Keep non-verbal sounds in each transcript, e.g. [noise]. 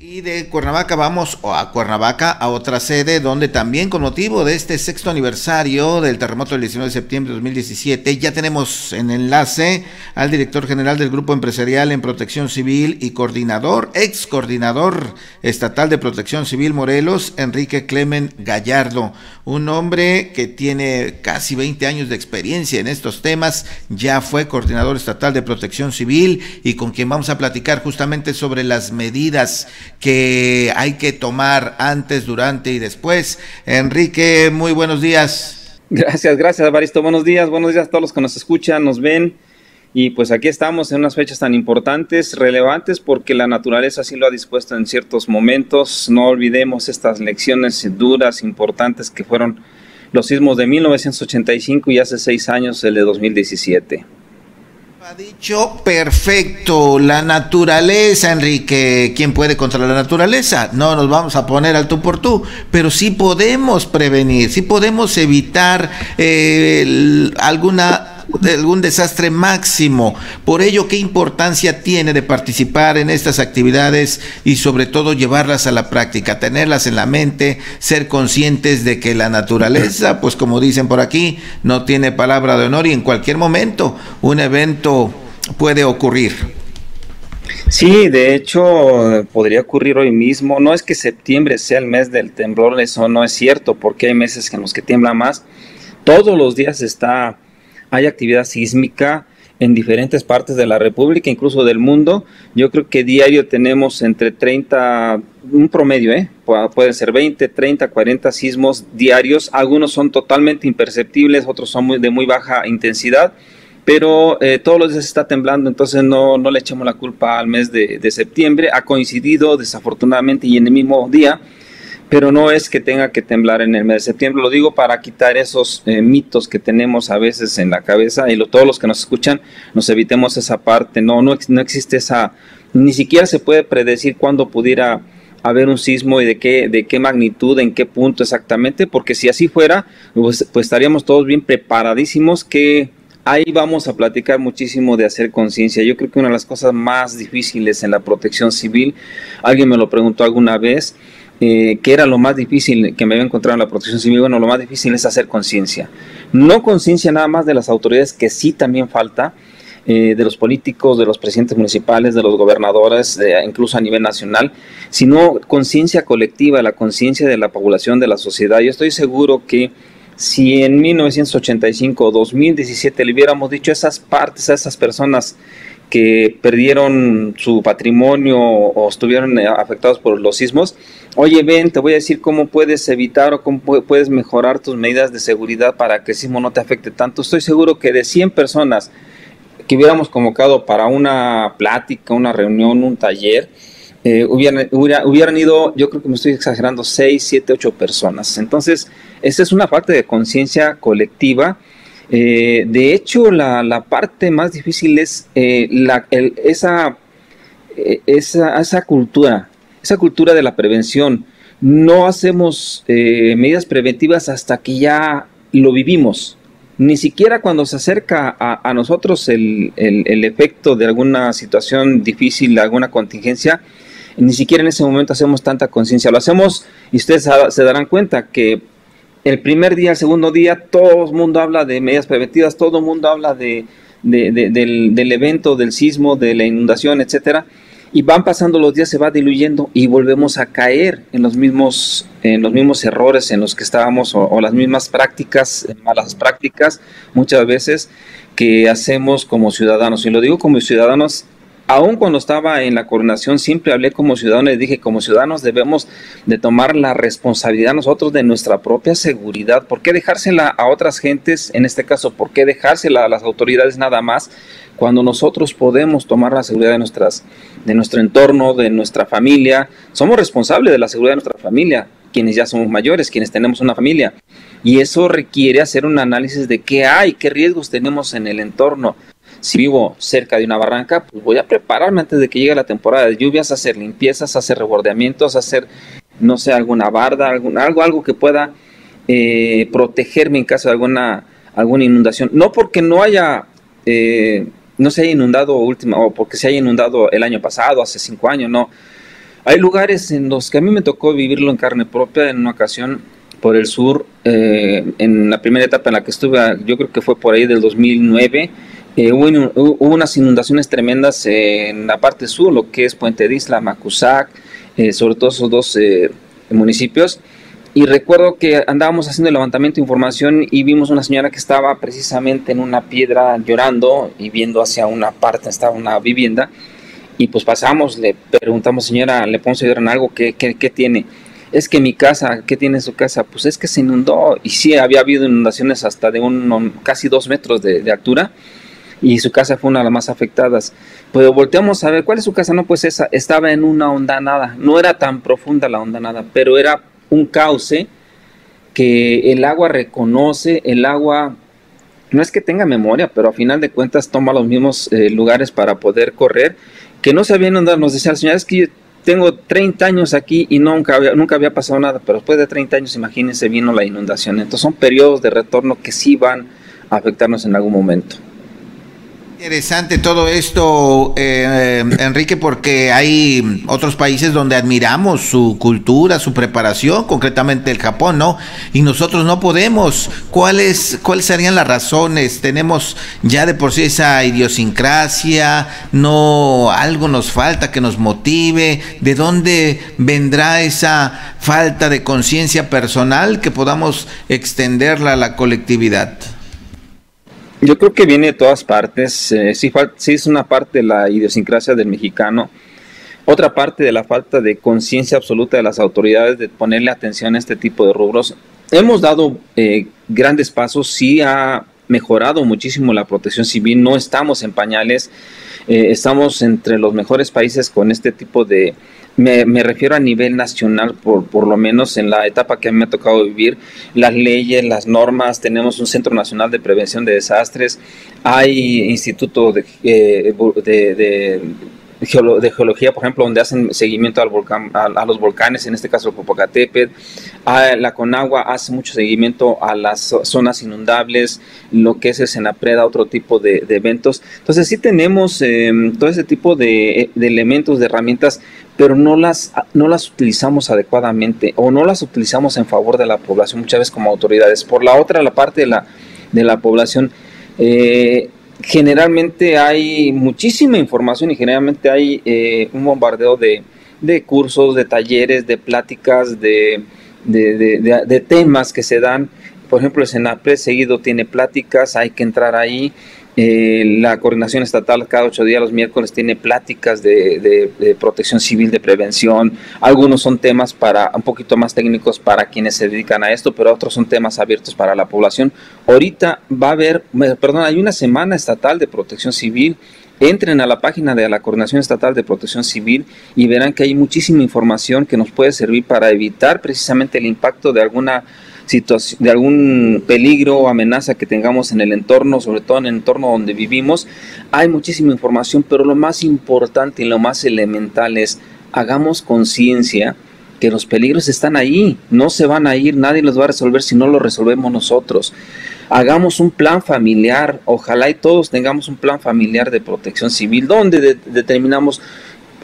Y de Cuernavaca vamos a Cuernavaca, a otra sede, donde también con motivo de este sexto aniversario del terremoto del 19 de septiembre de 2017, ya tenemos en enlace al director general del Grupo Empresarial en Protección Civil y coordinador, ex coordinador estatal de Protección Civil Morelos, Enrique Clemen Gallardo, un hombre que tiene casi 20 años de experiencia en estos temas, ya fue coordinador estatal de Protección Civil y con quien vamos a platicar justamente sobre las medidas que hay que tomar antes, durante y después. Enrique, muy buenos días. Gracias, gracias, Baristo. Buenos días, buenos días a todos los que nos escuchan, nos ven. Y pues aquí estamos en unas fechas tan importantes, relevantes, porque la naturaleza así lo ha dispuesto en ciertos momentos. No olvidemos estas lecciones duras, importantes que fueron los sismos de 1985 y hace seis años el de 2017. Ha dicho perfecto, la naturaleza, Enrique. ¿Quién puede contra la naturaleza? No nos vamos a poner al tú por tú, pero sí podemos prevenir, sí podemos evitar eh, alguna algún desastre máximo. Por ello, ¿qué importancia tiene de participar en estas actividades y sobre todo llevarlas a la práctica, tenerlas en la mente, ser conscientes de que la naturaleza, pues como dicen por aquí, no tiene palabra de honor y en cualquier momento un evento puede ocurrir? Sí, de hecho podría ocurrir hoy mismo. No es que septiembre sea el mes del temblor, eso no es cierto, porque hay meses en los que tiembla más. Todos los días está hay actividad sísmica en diferentes partes de la República, incluso del mundo. Yo creo que diario tenemos entre 30, un promedio, ¿eh? pueden ser 20, 30, 40 sismos diarios. Algunos son totalmente imperceptibles, otros son muy, de muy baja intensidad, pero eh, todos los días está temblando, entonces no, no le echamos la culpa al mes de, de septiembre. Ha coincidido desafortunadamente y en el mismo día pero no es que tenga que temblar en el mes de septiembre, lo digo para quitar esos eh, mitos que tenemos a veces en la cabeza y lo, todos los que nos escuchan nos evitemos esa parte, no, no, no existe esa, ni siquiera se puede predecir cuándo pudiera haber un sismo y de qué, de qué magnitud, en qué punto exactamente, porque si así fuera, pues, pues estaríamos todos bien preparadísimos que ahí vamos a platicar muchísimo de hacer conciencia. Yo creo que una de las cosas más difíciles en la protección civil, alguien me lo preguntó alguna vez, eh, que era lo más difícil que me había encontrado en la protección civil, bueno, lo más difícil es hacer conciencia. No conciencia nada más de las autoridades, que sí también falta, eh, de los políticos, de los presidentes municipales, de los gobernadores, incluso a nivel nacional, sino conciencia colectiva, la conciencia de la población, de la sociedad. Yo estoy seguro que si en 1985 o 2017 le hubiéramos dicho a esas partes, a esas personas que perdieron su patrimonio o estuvieron eh, afectados por los sismos, oye, ven, te voy a decir cómo puedes evitar o cómo puedes mejorar tus medidas de seguridad para que el sismo no te afecte tanto. Estoy seguro que de 100 personas que hubiéramos convocado para una plática, una reunión, un taller, eh, hubieran, hubieran ido, yo creo que me estoy exagerando, 6, 7, 8 personas. Entonces, esa es una parte de conciencia colectiva eh, de hecho, la, parte más difícil es eh, la, esa, eh, esa, esa, cultura, esa cultura de la prevención. No hacemos medidas preventivas hasta que ya lo vivimos. Ni siquiera cuando se acerca a, nosotros el, el, efecto de alguna situación difícil, alguna contingencia, ni siquiera en ese momento hacemos tanta conciencia. Lo hacemos y ustedes se darán cuenta que el primer día, el segundo día, todo el mundo habla de medidas preventivas, todo el mundo habla de, del, evento, del sismo, de la inundación, etcétera. Y van pasando los días, se va diluyendo y volvemos a caer en los mismos, en los mismos errores en los que estábamos o, o las mismas prácticas, malas prácticas, muchas veces que hacemos como ciudadanos. Y lo digo como ciudadanos aún cuando estaba en la coordinación, siempre hablé como ciudadano y dije, como ciudadanos debemos de tomar la responsabilidad nosotros de nuestra propia seguridad. ¿Por qué dejársela a otras gentes, en este caso, por qué dejársela a las autoridades nada más, cuando nosotros podemos tomar la seguridad de, nuestras, de nuestro entorno, de nuestra familia? Somos responsables de la seguridad de nuestra familia, quienes ya somos mayores, quienes tenemos una familia. Y eso requiere hacer un análisis de qué hay, qué riesgos tenemos en el entorno si vivo cerca de una barranca, pues voy a prepararme antes de que llegue la temporada de lluvias, hacer limpiezas, hacer rebordeamientos, hacer, no sé, alguna barda, algún, algo, algo que pueda eh, protegerme en caso de alguna, alguna inundación. No porque no haya, eh, no se haya inundado última, o porque se haya inundado el año pasado, hace cinco años, no. Hay lugares en los que a mí me tocó vivirlo en carne propia en una ocasión por el sur, eh, en la primera etapa en la que estuve, yo creo que fue por ahí del 2009, eh, hubo, unas inundaciones tremendas en la parte sur, lo que es Puente de Isla, Macusac, eh, sobre todo esos dos municipios. Y recuerdo que andábamos haciendo el levantamiento de información y vimos una señora que estaba precisamente en una piedra llorando y viendo hacia una parte, estaba una vivienda. Y pues pasamos, le preguntamos, señora, ¿le podemos ayudar en algo? ¿Qué, qué, qué tiene? Es que mi casa, ¿qué tiene su casa? Pues es que se inundó. Y sí, había habido inundaciones hasta de un, casi dos metros de, de altura y su casa fue una de las más afectadas. Pues volteamos a ver, ¿cuál es su casa? No, pues esa, estaba en una hondanada, no era tan profunda la hondanada, pero era un cauce que el agua reconoce, el agua no es que tenga memoria, pero a final de cuentas toma los mismos eh, lugares para poder correr, que no sabían dónde nos decía la señora, es que yo tengo 30 años aquí y nunca había, nunca había pasado nada, pero después de 30 años, imagínense, vino la inundación. Entonces son periodos de retorno que sí van a afectarnos en algún momento. Interesante todo esto, eh, Enrique, porque hay otros países donde admiramos su cultura, su preparación, concretamente el Japón, ¿no? Y nosotros no podemos. ¿Cuáles, cuáles serían las razones? Tenemos ya de por sí esa idiosincrasia, no algo nos falta que nos motive. ¿De dónde vendrá esa falta de conciencia personal que podamos extenderla a la colectividad? Yo creo que viene de todas partes. Eh, sí, es una parte de la idiosincrasia del mexicano. Otra parte de la falta de conciencia absoluta de las autoridades de ponerle atención a este tipo de rubros. Hemos dado eh, grandes pasos, sí ha mejorado muchísimo la protección civil, no estamos en pañales, eh, estamos entre los mejores países con este tipo de, me, refiero a nivel nacional, por, por lo menos en la etapa que me ha tocado vivir, las leyes, las normas, tenemos un Centro Nacional de Prevención de Desastres, hay instituto de, eh, de de geología, por ejemplo, donde hacen seguimiento al volcán, a, los volcanes, en este caso el Popocatépetl. la Conagua hace mucho seguimiento a las zonas inundables, lo que es el Senapreda, otro tipo de, eventos. Entonces sí tenemos em, todo ese tipo de, elementos, de herramientas, pero no las, no las utilizamos adecuadamente o no las utilizamos en favor de la población muchas veces como autoridades. Por la otra, la parte de la, de la población, eh, generalmente hay muchísima información y generalmente hay eh, un bombardeo de, cursos, de talleres, de pláticas, de, de, temas que se dan. Por ejemplo, el SENAPRE seguido tiene pláticas, hay que entrar ahí eh, la coordinación estatal cada ocho días, los miércoles, tiene pláticas de, protección civil, de prevención. Algunos son temas para un poquito más técnicos para quienes se dedican a esto, pero otros son temas abiertos para la población. Ahorita va a haber, perdón, hay una semana estatal de protección civil. Entren a la página de la Coordinación Estatal de Protección Civil y verán que hay muchísima información que nos puede servir para evitar precisamente el impacto de alguna de algún peligro o amenaza que tengamos en el entorno, sobre todo en el entorno donde vivimos, hay muchísima información, pero lo más importante y lo más elemental es hagamos conciencia que los peligros están ahí, no se van a ir, nadie los va a resolver si no lo resolvemos nosotros. Hagamos un plan familiar, ojalá y todos tengamos un plan familiar de protección civil, donde determinamos,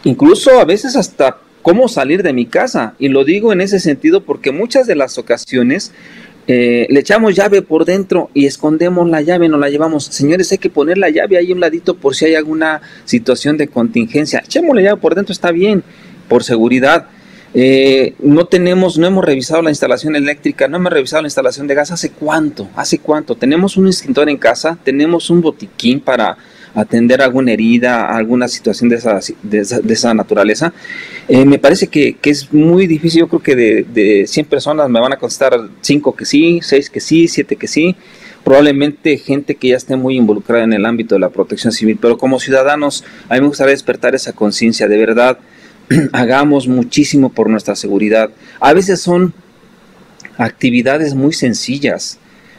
incluso a veces hasta cómo salir de mi casa. Y lo digo en ese sentido porque muchas de las ocasiones eh, le echamos llave por dentro y escondemos la llave, no la llevamos. Señores, hay que poner la llave ahí un ladito por si hay alguna situación de contingencia. Echemos la llave por dentro, está bien, por seguridad. Eh, no tenemos, no hemos revisado la instalación eléctrica, no hemos revisado la instalación de gas. ¿Hace cuánto? ¿Hace cuánto? Tenemos un extintor en casa, tenemos un botiquín para atender alguna herida, alguna situación de esa, de esa, naturaleza. Eh, me parece que, es muy difícil, yo creo que de, de 100 personas me van a contestar 5 que sí, 6 que sí, 7 que sí probablemente gente que ya esté muy involucrada en el ámbito de la protección civil, pero como ciudadanos a mí me gustaría despertar esa conciencia, de verdad, [clears throat] hagamos muchísimo por nuestra seguridad. A veces son actividades muy sencillas,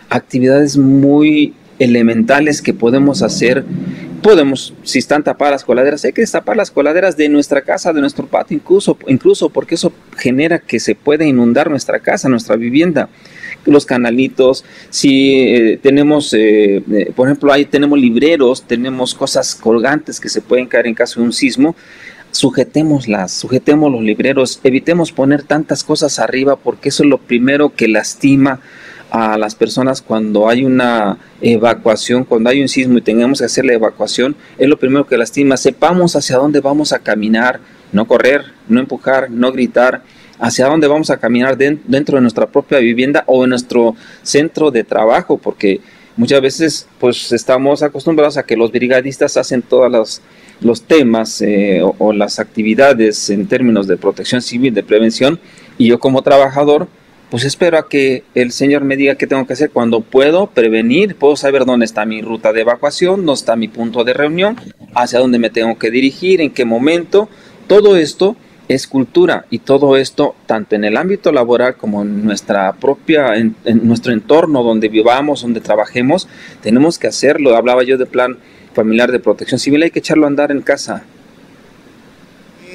actividades muy elementales que podemos hacer podemos, si están tapadas las coladeras, hay que destapar las coladeras de nuestra casa, de nuestro patio, incluso, incluso porque eso genera que se pueda inundar nuestra casa, nuestra vivienda. Los canalitos, si eh, tenemos, eh, eh, por ejemplo, ahí tenemos libreros, tenemos cosas colgantes que se pueden caer en caso de un sismo, sujetémoslas, sujetemos los libreros, evitemos poner tantas cosas arriba porque eso es lo primero que lastima a las personas cuando hay una evacuación, cuando hay un sismo y tengamos que hacer la evacuación, es lo primero que lastima. Sepamos hacia dónde vamos a caminar, no correr, no empujar, no gritar, hacia dónde vamos a caminar dentro de nuestra propia vivienda o en nuestro centro de trabajo, porque muchas veces pues estamos acostumbrados a que los brigadistas hacen todos los, los temas eh, o, las actividades en términos de protección civil, de prevención, y yo como trabajador pues espero a que el Señor me diga qué tengo que hacer cuando puedo prevenir, puedo saber dónde está mi ruta de evacuación, dónde está mi punto de reunión, hacia dónde me tengo que dirigir, en qué momento. Todo esto es cultura y todo esto, tanto en el ámbito laboral como en nuestra propia, en, nuestro entorno donde vivamos, donde trabajemos, tenemos que hacerlo. Hablaba yo de plan familiar de protección civil, hay que echarlo a andar en casa.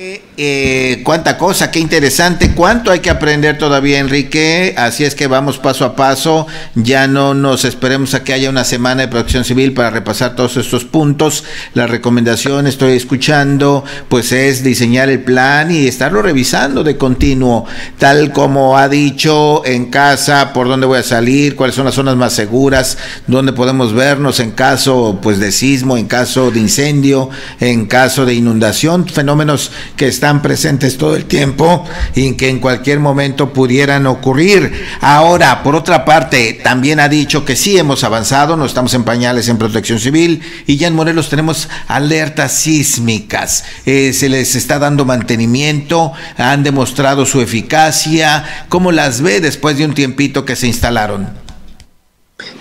Eh, cuánta cosa, qué interesante, cuánto hay que aprender todavía, Enrique. Así es que vamos paso a paso. Ya no nos esperemos a que haya una semana de protección civil para repasar todos estos puntos. La recomendación, estoy escuchando, pues es diseñar el plan y estarlo revisando de continuo, tal como ha dicho en casa, por dónde voy a salir, cuáles son las zonas más seguras, dónde podemos vernos en caso, pues, de sismo, en caso de incendio, en caso de inundación, fenómenos que están presentes todo el tiempo y que en cualquier momento pudieran ocurrir. Ahora, por otra parte, también ha dicho que sí hemos avanzado, no estamos en pañales en protección civil y ya en Morelos tenemos alertas sísmicas. Eh, se les está dando mantenimiento, han demostrado su eficacia. ¿Cómo las ve después de un tiempito que se instalaron?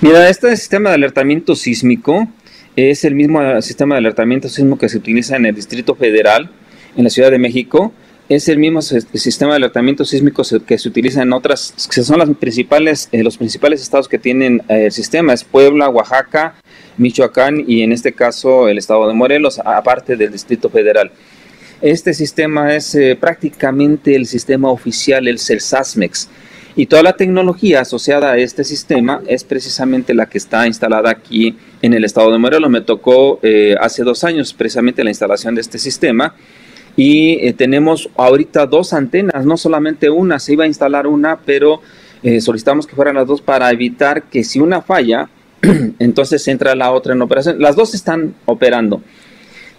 Mira, este sistema de alertamiento sísmico es el mismo sistema de alertamiento sísmico que se utiliza en el Distrito Federal en la Ciudad de México es el mismo sistema de alertamiento sísmico que se utiliza en otras, que son las principales, eh, los principales estados que tienen eh, el sistema, es Puebla, Oaxaca, Michoacán y en este caso el estado de Morelos, aparte del Distrito Federal. Este sistema es eh, prácticamente el sistema oficial, el CELSASMEX. Y toda la tecnología asociada a este sistema es precisamente la que está instalada aquí en el estado de Morelos. Me tocó hace dos años precisamente la instalación de este sistema y eh, tenemos ahorita dos antenas, no solamente una, se iba a instalar una, pero eh, solicitamos que fueran las dos para evitar que si una falla, [clears throat] entonces entra la otra en operación. Las dos están operando.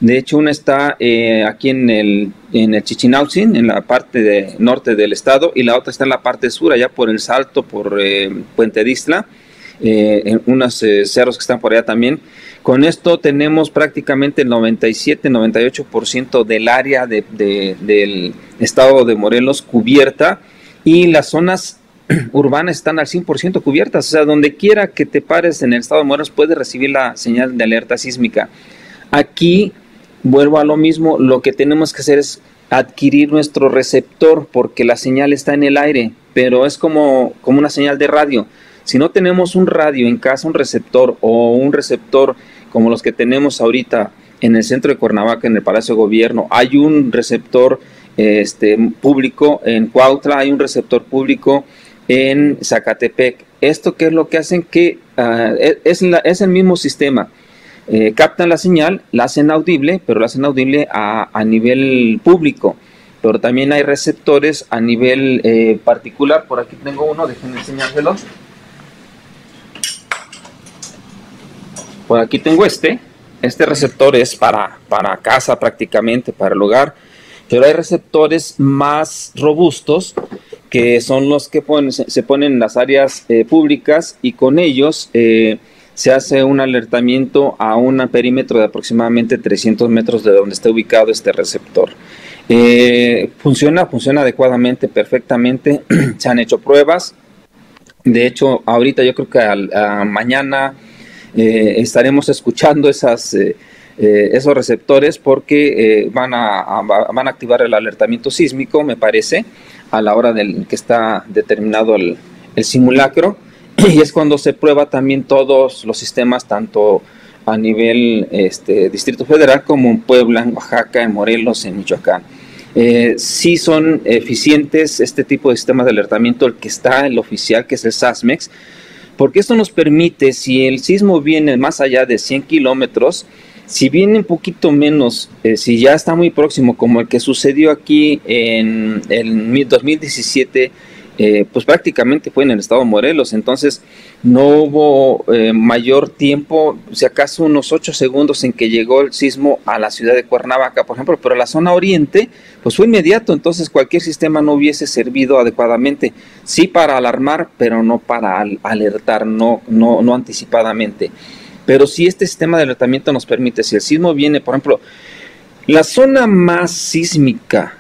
De hecho, una está eh, aquí en el, en el Chichinautzin, en la parte de, norte del estado, y la otra está en la parte sur, allá por el Salto, por Puente Distla, en unos cerros que están por allá también. Con esto tenemos prácticamente el 97-98% del área del estado de Morelos cubierta y las zonas [clears throat] urbanas están al 100% cubiertas. O sea, donde quiera que te pares en el estado de Morelos puedes recibir la señal de alerta sísmica. Aquí vuelvo a lo mismo, lo que tenemos que hacer es adquirir nuestro receptor porque la señal está en el aire, pero es como, como una señal de radio. Si no tenemos un radio en casa, un receptor o un receptor como los que tenemos ahorita en el centro de Cuernavaca, en el Palacio de Gobierno, hay un receptor este, público en Cuautla, hay un receptor público en Zacatepec. ¿Esto qué es lo que hacen? Que ah, e, es, el mismo sistema. Eh, captan la señal, la hacen audible, pero la hacen audible a, nivel público. Pero también hay receptores a nivel eh, particular. Por aquí tengo uno, déjenme enseñárselo. Por aquí tengo este. Este receptor es para, para casa prácticamente, para el hogar. Pero hay receptores más robustos que son los que se ponen en las áreas eh, públicas y con ellos eh, se hace un alertamiento a un perímetro de aproximadamente 300 metros de donde está ubicado este receptor. Eh, funciona, funciona adecuadamente, perfectamente. [clears throat] se han hecho pruebas. De hecho, ahorita yo creo que a mañana eh, estaremos escuchando eh, eh, esos receptores porque van, a, van a activar el alertamiento sísmico, me parece, a la hora del que está determinado el, el simulacro. [clears throat] Y es cuando se prueba también todos los sistemas, tanto a nivel este, Distrito Federal como en Puebla, en Oaxaca, en Morelos, en Michoacán. Eh, sí son eficientes este tipo de sistemas de alertamiento, el que está, el oficial, que es el SASMEX, porque esto nos permite, si el sismo viene más allá de 100 kilómetros, Si viene un poquito menos, eh, si ya está muy próximo, como el que sucedió aquí en el 2017, eh, pues prácticamente fue en el estado de Morelos, entonces no hubo eh, mayor tiempo, si acaso unos ocho segundos en que llegó el sismo a la ciudad de Cuernavaca, por ejemplo, pero la zona oriente, pues fue inmediato, entonces cualquier sistema no hubiese servido adecuadamente, sí para alarmar, pero no para alertar, no, no, no anticipadamente. Pero si este sistema de alertamiento nos permite, si el sismo viene, por ejemplo, la zona más sísmica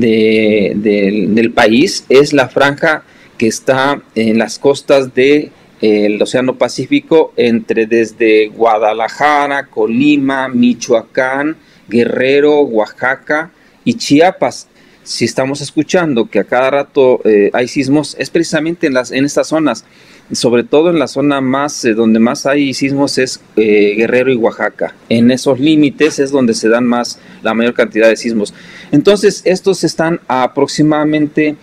del país es la franja que está en las costas del de, Océano Pacífico, entre desde Guadalajara, Colima, Michoacán, Guerrero, Oaxaca y Chiapas. Si estamos escuchando que a cada rato eh, hay sismos, es precisamente en, las, en estas zonas sobre todo en la zona más eh, donde más hay sismos es eh, Guerrero y Oaxaca. En esos límites es donde se dan más la mayor cantidad de sismos. Entonces estos están aproximadamente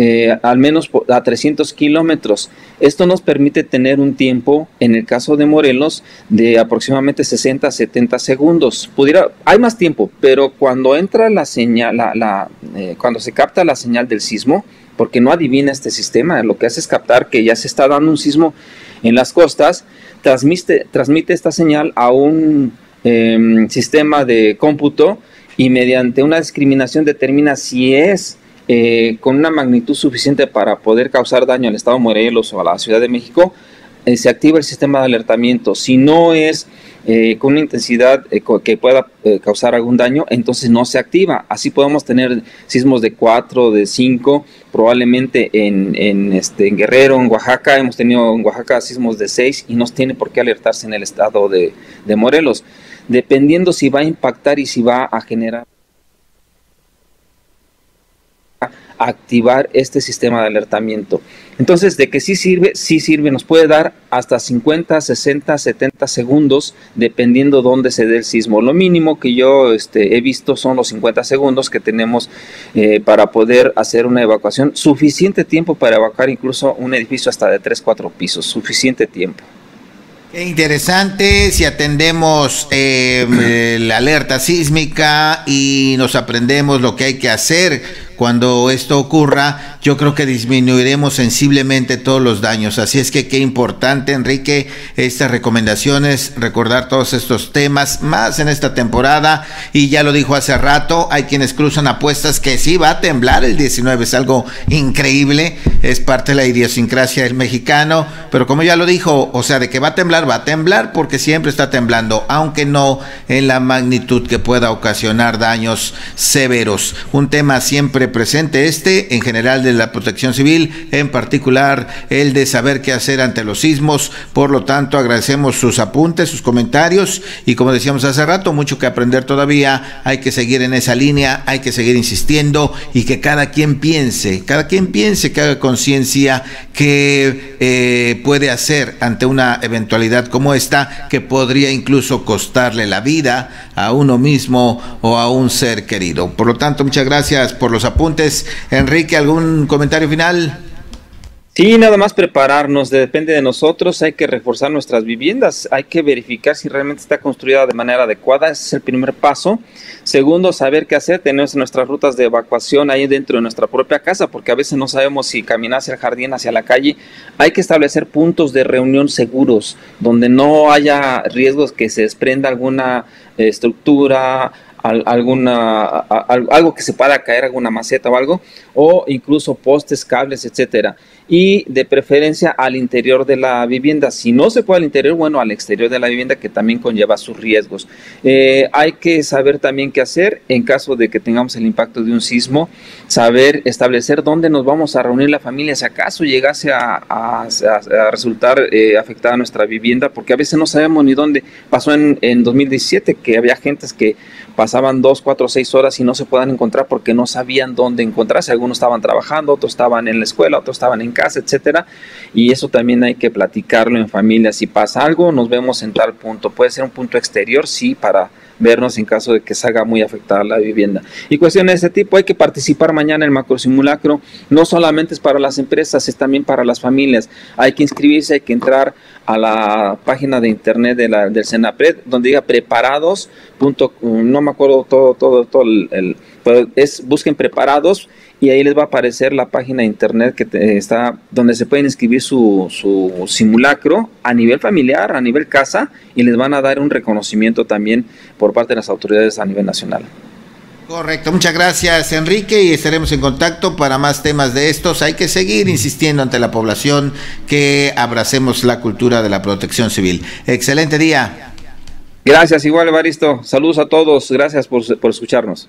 eh, al menos a 300 kilómetros. Esto nos permite tener un tiempo, en el caso de Morelos, de aproximadamente 60 a 70 segundos. Pudiera, hay más tiempo, pero cuando entra la señal, la, cuando se capta la señal del sismo, porque no adivina este sistema, lo que hace es captar que ya se está dando un sismo en las costas, transmite, transmite esta señal a un em, sistema de cómputo y mediante una discriminación determina si es eh, con una magnitud suficiente para poder causar daño al Estado de Morelos o a la Ciudad de México, eh, se activa el sistema de alertamiento. Si no es eh, con una intensidad eh, que pueda causar algún daño, entonces no se activa. Así podemos tener sismos de 4, de 5, probablemente en, en, este, en Guerrero, en Oaxaca, hemos tenido en Oaxaca sismos de 6 y no tiene por qué alertarse en el estado de, de Morelos, dependiendo si va a impactar y si va a generar activar este sistema de alertamiento. Entonces, de que sí sirve, sí sirve, nos puede dar hasta 50, 60, 70 segundos, dependiendo dónde se dé el sismo. Lo mínimo que yo este, he visto son los 50 segundos que tenemos eh, para poder hacer una evacuación. Suficiente tiempo para evacuar incluso un edificio hasta de 3, 4 pisos. Suficiente tiempo. Qué interesante si atendemos [clears throat] eh, la alerta sísmica y nos aprendemos lo que hay que hacer cuando esto ocurra, yo creo que disminuiremos sensiblemente todos los daños. Así es que qué importante, Enrique, estas recomendaciones, recordar todos estos temas, más en esta temporada. Y ya lo dijo hace rato, hay quienes cruzan apuestas que sí va a temblar el 19, es algo increíble, es parte de la idiosincrasia del mexicano, pero como ya lo dijo, o sea, de que va a temblar, va a temblar porque siempre está temblando, aunque no en la magnitud que pueda ocasionar daños severos. Un tema siempre presente este, en general de la protección civil, en particular el de saber qué hacer ante los sismos. Por lo tanto, agradecemos sus apuntes, sus comentarios y como decíamos hace rato, mucho que aprender todavía. Hay que seguir en esa línea, hay que seguir insistiendo y que cada quien piense, cada quien piense, que haga conciencia que eh, puede hacer ante una eventualidad como esta que podría incluso costarle la vida a uno mismo o a un ser querido. Por lo tanto, muchas gracias por los apuntes apuntes. Enrique, ¿algún comentario final? Sí, nada más prepararnos, depende de nosotros, hay que reforzar nuestras viviendas, hay que verificar si realmente está construida de manera adecuada, ese es el primer paso. Segundo, saber qué hacer, tener nuestras rutas de evacuación ahí dentro de nuestra propia casa, porque a veces no sabemos si caminar hacia el jardín, hacia la calle. Hay que establecer puntos de reunión seguros, donde no haya riesgos que se desprenda alguna estructura, alguna, algo que se pueda caer, alguna maceta o algo, o incluso postes, cables, etcétera y de preferencia al interior de la vivienda. Si no se puede al interior, bueno, al exterior de la vivienda que también conlleva sus riesgos. Eh, hay que saber también qué hacer en caso de que tengamos el impacto de un sismo, saber establecer dónde nos vamos a reunir la familia si acaso llegase a, resultar eh, afectada nuestra vivienda, porque a veces no sabemos ni dónde. Pasó en, en 2017 que había gentes que pasaban dos, cuatro, seis horas y no se puedan encontrar porque no sabían dónde encontrarse. Algunos estaban trabajando, otros estaban en la escuela, otros estaban en casa, etcétera. Y eso también hay que platicarlo en familia. Si pasa algo, nos vemos en tal punto. Puede ser un punto exterior, sí, para vernos en caso de que se haga muy afectada la vivienda. Y cuestiones de este tipo, hay que participar mañana en el macro simulacro, no solamente es para las empresas, es también para las familias. Hay que inscribirse, hay que entrar a la página de internet de la, del Senapred, donde diga preparados, no me acuerdo todo, todo, todo el, es busquen preparados y ahí les va a aparecer la página de internet que está donde se pueden inscribir su, su, simulacro a nivel familiar, a nivel casa y les van a dar un reconocimiento también por parte de las autoridades a nivel nacional. Correcto, muchas gracias Enrique y estaremos en contacto para más temas de estos. Hay que seguir insistiendo ante la población que abracemos la cultura de la protección civil. Excelente día. Gracias, igual Evaristo. Saludos a todos. Gracias por, por escucharnos.